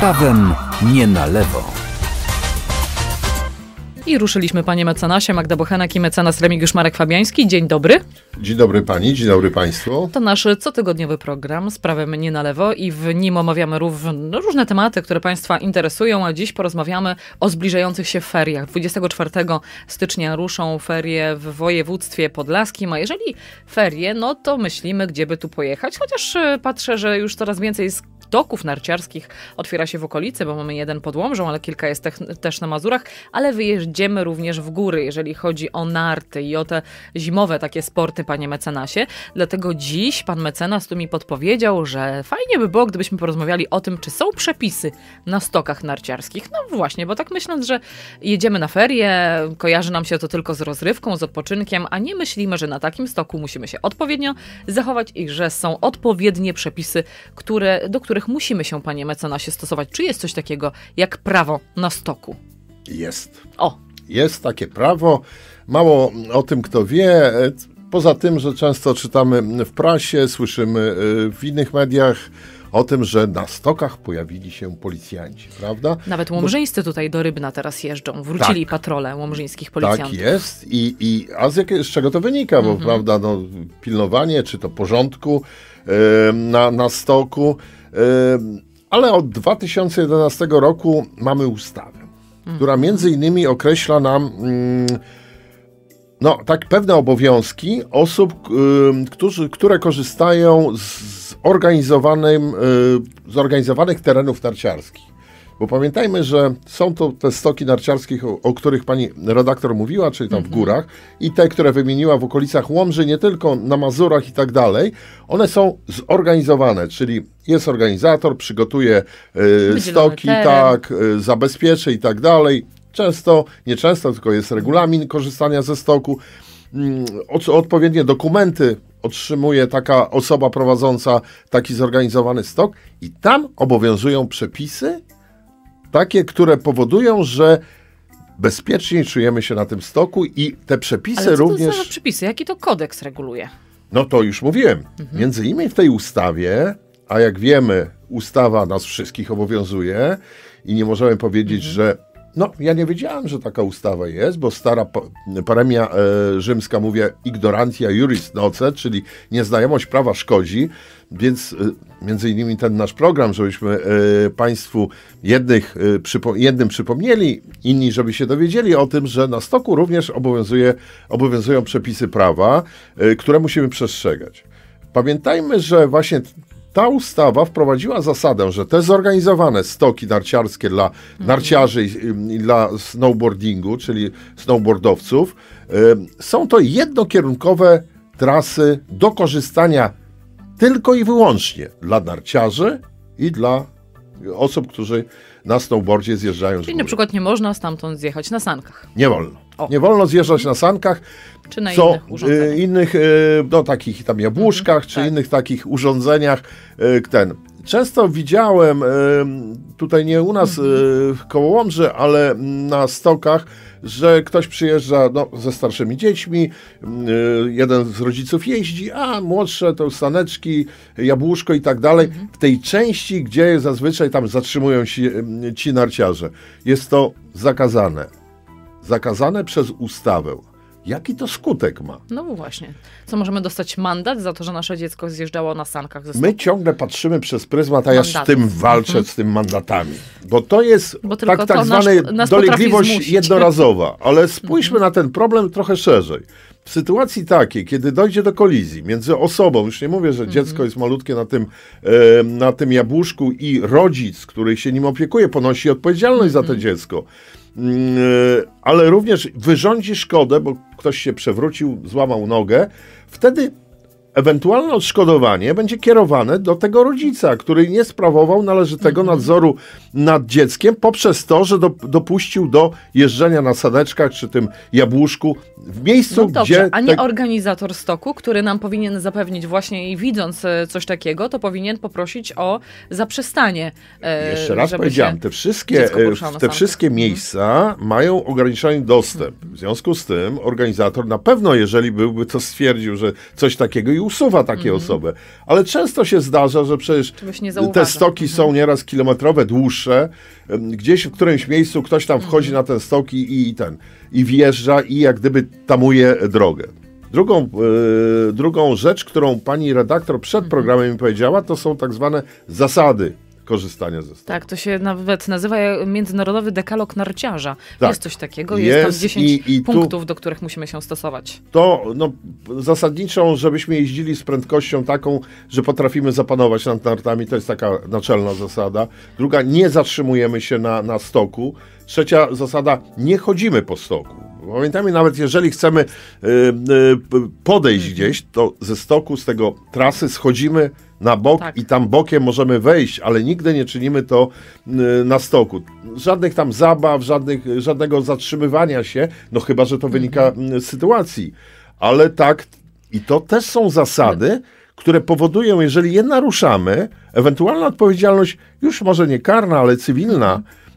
prawem nie na lewo. I ruszyliśmy, panie mecenasie. Magda Bochenek i mecenas Remigiusz Marek Fabiański. Dzień dobry. Dzień dobry pani, dzień dobry państwu. To nasz cotygodniowy program z prawem nie na lewo i w nim omawiamy różne tematy, które państwa interesują, a dziś porozmawiamy o zbliżających się feriach. 24 stycznia ruszą ferie w województwie podlaskim, a jeżeli ferie, no to myślimy, gdzie by tu pojechać, chociaż e, patrzę, że już coraz więcej jest doków narciarskich otwiera się w okolicy, bo mamy jeden pod Łomżą, ale kilka jest też na Mazurach, ale wyjeździemy również w góry, jeżeli chodzi o narty i o te zimowe takie sporty, panie mecenasie. Dlatego dziś pan mecenas tu mi podpowiedział, że fajnie by było, gdybyśmy porozmawiali o tym, czy są przepisy na stokach narciarskich. No właśnie, bo tak myśląc, że jedziemy na ferie, kojarzy nam się to tylko z rozrywką, z odpoczynkiem, a nie myślimy, że na takim stoku musimy się odpowiednio zachować i że są odpowiednie przepisy, które, do których których musimy się, panie mecenasie, stosować. Czy jest coś takiego jak prawo na stoku? Jest. O. Jest takie prawo. Mało o tym kto wie. Poza tym, że często czytamy w prasie, słyszymy y, w innych mediach o tym, że na stokach pojawili się policjanci, prawda? Nawet łomżyńscy tutaj do Rybna teraz jeżdżą. Wrócili tak, patrole łomżyńskich policjantów. Tak jest. I, i, a z, z czego to wynika? Bo, mhm. prawda, no, pilnowanie, czy to porządku yy, na, na stoku, ale od 2011 roku mamy ustawę, która między innymi określa nam mm, no, tak pewne obowiązki osób, którzy, które korzystają z, organizowanym, y, zorganizowanych terenów narciarskich. Bo pamiętajmy, że są to te stoki narciarskie, o, o których pani redaktor mówiła, czyli tam w mhm. górach, i te, które wymieniła w okolicach Łomży, nie tylko na Mazurach i tak dalej, one są zorganizowane, czyli jest organizator, przygotuje y, stoki, teren. tak, y, zabezpieczy i tak dalej. Często, nie często, tylko jest regulamin korzystania ze stoku. Y, odpowiednie dokumenty otrzymuje taka osoba prowadząca taki zorganizowany stok i tam obowiązują przepisy, takie, które powodują, że bezpieczniej czujemy się na tym stoku i te przepisy Ale co również. To za przepisy? Jaki to kodeks reguluje? No to już mówiłem. Mhm. Między innymi w tej ustawie, a jak wiemy, ustawa nas wszystkich obowiązuje i nie możemy powiedzieć, mhm. że no, ja nie wiedziałem, że taka ustawa jest, bo stara paremia e, rzymska mówi ignorantia juris noce, czyli nieznajomość prawa szkodzi, więc e, między innymi ten nasz program, żebyśmy e, Państwu jednych, e, przypo, jednym przypomnieli, inni, żeby się dowiedzieli o tym, że na stoku również obowiązuje, obowiązują przepisy prawa, e, które musimy przestrzegać. Pamiętajmy, że właśnie ta ustawa wprowadziła zasadę, że te zorganizowane stoki narciarskie dla mhm. narciarzy i, dla snowboardingu, czyli snowboardowców, y, są to jednokierunkowe trasy do korzystania tylko i wyłącznie dla narciarzy i dla osób, którzy na snowboardzie zjeżdżają Czyli na przykład nie można stamtąd zjechać na sankach. Nie wolno. O. Nie wolno zjeżdżać na sankach. Czy na co, innych urządzeniach. Y, innych, y, no takich tam jabłuszkach, mhm, czy tak. innych takich urządzeniach. Y, ten. Często widziałem, tutaj nie u nas mhm. w Kołołomży, ale na stokach, że ktoś przyjeżdża no, ze starszymi dziećmi, jeden z rodziców jeździ, a młodsze to staneczki, jabłuszko i tak dalej. Mhm. W tej części, gdzie zazwyczaj tam zatrzymują się ci narciarze, jest to zakazane. Zakazane przez ustawę. Jaki to skutek ma? No właśnie. Co możemy dostać mandat za to, że nasze dziecko zjeżdżało na sankach ze? My ciągle patrzymy przez pryzmat, a ja z tym walczę, mhm. z tym mandatami. Bo to jest Bo tak, tak zwana dolegliwość jednorazowa. Ale spójrzmy mhm. na ten problem trochę szerzej. W sytuacji takiej, kiedy dojdzie do kolizji między osobą, już nie mówię, że dziecko mhm. jest malutkie na tym, e, na tym jabłuszku i rodzic, który się nim opiekuje, ponosi odpowiedzialność za to dziecko, ale również wyrządzi szkodę, bo ktoś się przewrócił, złamał nogę, wtedy ewentualne odszkodowanie będzie kierowane do tego rodzica, który nie sprawował należytego mhm. nadzoru nad dzieckiem poprzez to, że do, dopuścił do jeżdżenia na sadeczkach czy tym jabłuszku w miejscu, no dobrze, gdzie... A nie te... organizator stoku, który nam powinien zapewnić właśnie i widząc e, coś takiego, to powinien poprosić o zaprzestanie. E, Jeszcze raz powiedziałem, te wszystkie, e, te wszystkie mhm. miejsca mhm. mają ograniczony dostęp. W związku z tym organizator na pewno, jeżeli byłby to stwierdził, że coś takiego i usuwa takie osoby. Ale często się zdarza, że przecież te stoki są nieraz kilometrowe, dłuższe. Gdzieś w którymś miejscu ktoś tam wchodzi na ten stok i, i ten i wjeżdża i jak gdyby tamuje drogę. Drugą, e, drugą rzecz, którą pani redaktor przed programem mi powiedziała, to są tak zwane zasady korzystania ze stoku. Tak, to się nawet nazywa Międzynarodowy Dekalog Narciarza. Tak. Jest coś takiego, jest, tam Jest 10 i- i tu- punktów, do których musimy się stosować. to no, zasadniczą, żebyśmy jeździli z prędkością taką, że potrafimy zapanować nad nartami. To jest taka naczelna zasada. Druga, nie zatrzymujemy się na, na stoku. Trzecia zasada, nie chodzimy po stoku. Pamiętajmy, nawet jeżeli chcemy y, y, podejść Mhm. gdzieś, to ze stoku, z tego trasy schodzimy na bok Tak. i tam bokiem możemy wejść, ale nigdy nie czynimy to y, na stoku. Żadnych tam zabaw, żadnych, żadnego zatrzymywania się, no chyba, że to wynika y, z sytuacji. Ale tak, i to też są zasady, które powodują, jeżeli je naruszamy, ewentualna odpowiedzialność już może nie karna, ale cywilna, y,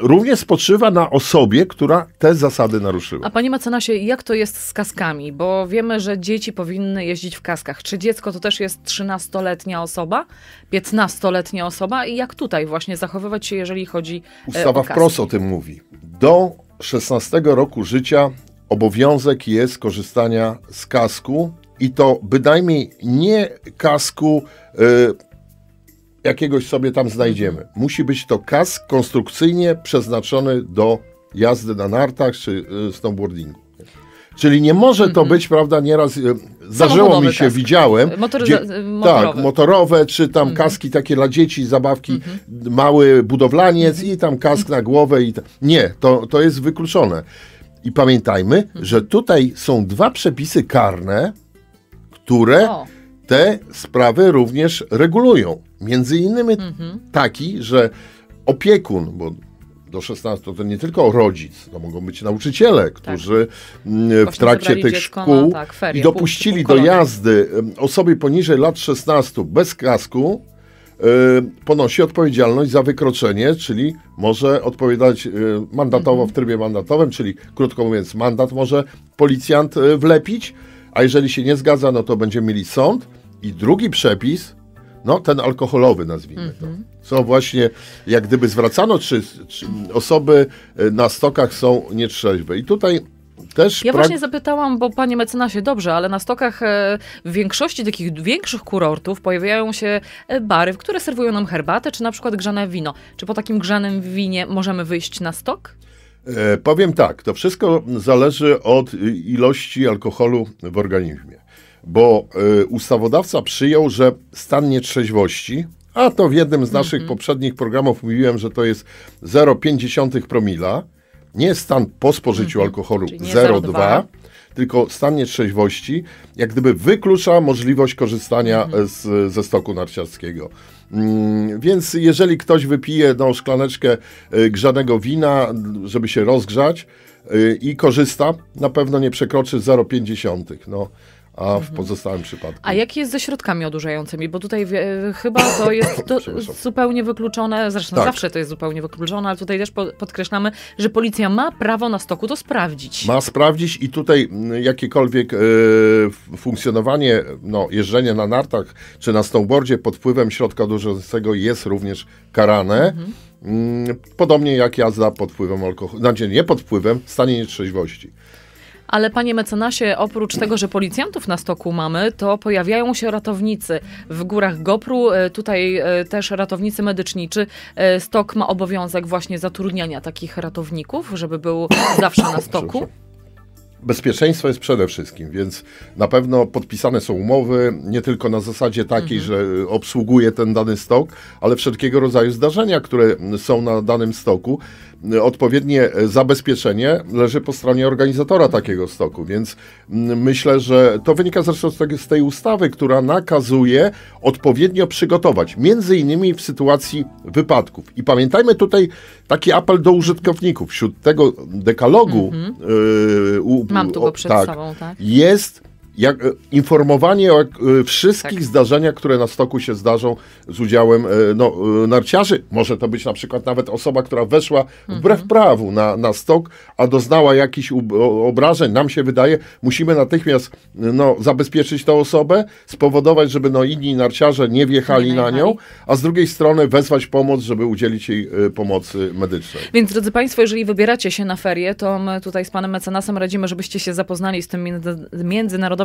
również spoczywa na osobie, która te zasady naruszyła. A panie mecenasie, jak to jest z kaskami? Bo wiemy, że dzieci powinny jeździć w kaskach. Czy dziecko to też jest 13-letnia osoba, 15-letnia osoba? I jak tutaj właśnie zachowywać się, jeżeli chodzi e, Ustawa o kaski? wprost o tym mówi. Do 16 roku życia obowiązek jest korzystania z kasku i to bynajmniej nie kasku y, jakiegoś sobie tam znajdziemy. Musi być to kask konstrukcyjnie przeznaczony do jazdy na nartach czy y, snowboardingu. Czyli nie może to być, prawda, nieraz y, zdarzyło mi się, kask. widziałem. Motoryza- tak, motorowy. motorowe, czy tam kaski takie dla dzieci, zabawki, mały budowlaniec i tam kask na głowę. I ta... Nie, to, to jest wykluczone. I pamiętajmy, że tutaj są dwa przepisy karne, które O. te sprawy również regulują. Między innymi Mhm. taki, że opiekun, bo do 16 to nie tylko rodzic, to mogą być nauczyciele, którzy mm, w trakcie tych dziecko na, szkół tak, ferie, i dopuścili pół- do półkolonii. jazdy osoby poniżej lat 16 bez kasku, y, ponosi odpowiedzialność za wykroczenie, czyli może odpowiadać y, mandatowo Mhm. w trybie mandatowym, czyli krótko mówiąc, mandat może policjant y, wlepić, a jeżeli się nie zgadza, no to będziemy mieli sąd. I drugi przepis, no ten alkoholowy nazwijmy Mhm. to. Co właśnie jak gdyby zwracano, czy, czy osoby y, na stokach są nietrzeźwe. I tutaj też Ja właśnie zapytałam, bo panie mecenasie, dobrze, ale na stokach e, w większości takich większych kurortów pojawiają się e, bary, w które serwują nam herbatę, czy na przykład grzane wino. Czy po takim grzanym winie możemy wyjść na stok? E, powiem tak, to wszystko zależy od ilości alkoholu w organizmie, bo y, ustawodawca przyjął, że stan nietrzeźwości, a to w jednym z naszych poprzednich programów mówiłem, że to jest 0,5 promila, nie stan po spożyciu alkoholu Czyli nie 0,2, 0,2, tylko stan nietrzeźwości, jak gdyby wyklucza możliwość korzystania z, ze stoku narciarskiego. Mm, Więc jeżeli ktoś wypije no, szklaneczkę y, grzanego wina, żeby się rozgrzać y, i korzysta, na pewno nie przekroczy 0,5, no, a w pozostałym przypadku. A jak jest ze środkami odurzającymi? Bo tutaj wie, chyba to jest zupełnie wykluczone, zresztą Tak. zawsze to jest zupełnie wykluczone, ale tutaj też po, podkreślamy, że policja ma prawo na stoku to sprawdzić. Ma sprawdzić i tutaj jakiekolwiek e, funkcjonowanie, no, jeżdżenie na nartach czy na snowboardzie pod wpływem środka odurzającego jest również karane. Mm, Podobnie jak jazda pod wpływem alkoholu, znaczy nie pod wpływem, w stanie nietrzeźwości. Ale panie mecenasie, oprócz tego, że policjantów na stoku mamy, to pojawiają się ratownicy. W górach Gopru e, tutaj e, też ratownicy medyczni. Czy e, stok ma obowiązek właśnie zatrudniania takich ratowników, żeby był zawsze na stoku? Bezpieczeństwo jest przede wszystkim, więc na pewno podpisane są umowy, nie tylko na zasadzie takiej, że obsługuje ten dany stok, ale wszelkiego rodzaju zdarzenia, które są na danym stoku. Odpowiednie zabezpieczenie leży po stronie organizatora takiego stoku, więc myślę, że to wynika zresztą z tej, ustawy, która nakazuje odpowiednio przygotować, między innymi w sytuacji wypadków. I pamiętajmy tutaj taki apel do użytkowników. Wśród tego dekalogu yy, u- Mam tu go przed tak, sobą, tak? jest jak, e, informowanie o e, wszystkich Tak. zdarzeniach, które na stoku się zdarzą z udziałem e, no, narciarzy. Może to być na przykład nawet osoba, która weszła wbrew prawu na, na stok, a doznała jakichś obrażeń. Nam się wydaje, musimy natychmiast no, zabezpieczyć tę osobę, spowodować, żeby no, inni narciarze nie wjechali Nie na nią, a z drugiej strony wezwać pomoc, żeby udzielić jej pomocy medycznej. Więc drodzy Państwo, jeżeli wybieracie się na ferie, to my tutaj z panem mecenasem radzimy, żebyście się zapoznali z tym między-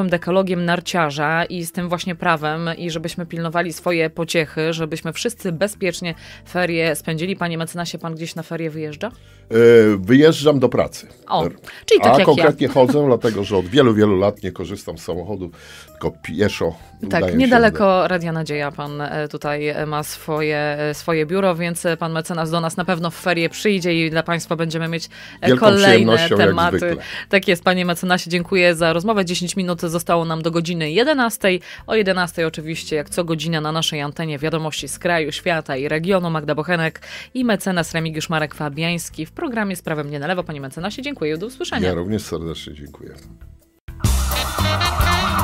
międzynarodowym dekalogiem narciarza i z tym właśnie prawem i żebyśmy pilnowali swoje pociechy, żebyśmy wszyscy bezpiecznie ferie spędzili. Panie mecenasie, pan gdzieś na ferie wyjeżdża? E, Wyjeżdżam do pracy. O, czyli tak A jak konkretnie chodzę, dlatego że od wielu, wielu lat nie korzystam z samochodu, tylko pieszo. ja. Tak, niedaleko Radia Nadzieja pan e, tutaj e, ma swoje, e, swoje biuro, więc e, pan mecenas do nas na pewno w ferie przyjdzie i dla Państwa będziemy mieć e, Wielką kolejne tematy. Tak jest, panie mecenasie, dziękuję za rozmowę. 10 minut zostało nam do godziny 11. O 11 oczywiście, jak co godzina na naszej antenie wiadomości z kraju, świata i regionu. Magda Bochenek i mecenas Remigiusz Marek Fabiański w programie Sprawę mnie na lewo. Panie mecenasie, dziękuję i do usłyszenia. Ja również serdecznie dziękuję.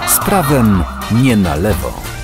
Z prawem nie na lewo.